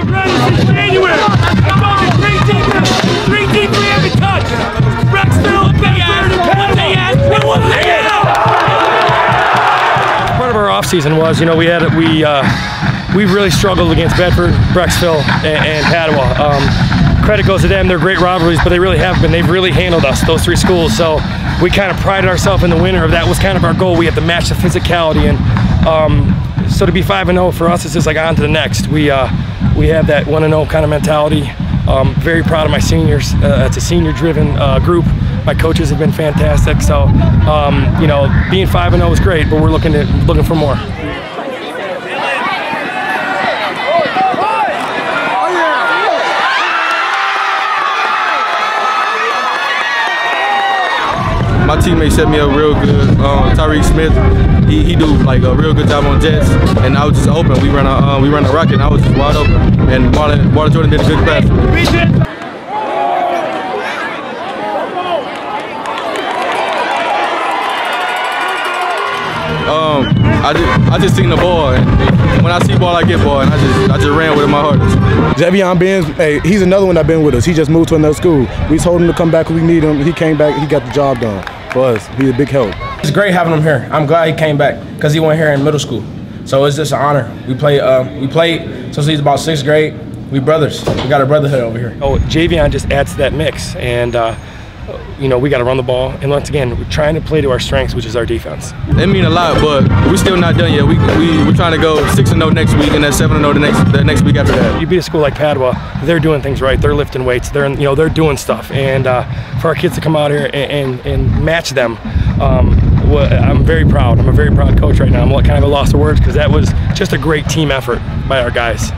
the greatest since January. I told you three deep, three deep we haven't touched. Brecksville, Bedford, and what they had, and what they had. part of our offseason was, you know, we had we uh, we really struggled against Bedford, Brecksville, and, and Padua. Um, credit goes to them; they're great rivalries, but they really have been. They've really handled us, those three schools. So we kind of prided ourselves in the winner of that. Was kind of our goal. We had to match the physicality, and um, so to be five and zero for us is just like on to the next. We uh, we have that one and zero kind of mentality. Um, very proud of my seniors. Uh, it's a senior-driven uh, group. My coaches have been fantastic. So, um, you know, being five and zero is great, but we're looking to looking for more. My teammate set me up real good. Um, Tyreek Smith, he, he do like a real good job on jets, and I was just open. We ran a uh, we ran a rocket, and I was just wide open. And Marlon, Marlon Jordan did a good pass. Um, I just I just seen the ball, and when I see ball, I get ball, and I just I just ran with it my heart. Javion Benz, hey, he's another one that been with us. He just moved to another school. We told him to come back when we need him. He came back. He got the job done for us. He's a big help. It's great having him here. I'm glad he came back because he went here in middle school. So it's just an honor. We play. Uh, we played since he's about sixth grade. We brothers. We got a brotherhood over here. Oh, Javion just adds to that mix, and uh, you know we got to run the ball. And once again, we're trying to play to our strengths, which is our defense. It mean a lot, but we're still not done yet. We we we're trying to go six and zero next week, and then seven and zero the next the next week after that. You beat a school like Padua, they're doing things right. They're lifting weights. They're you know they're doing stuff, and uh, for our kids to come out here and and, and match them. Um, well, I'm very proud. I'm a very proud coach right now. I'm kind of a loss of words because that was just a great team effort by our guys.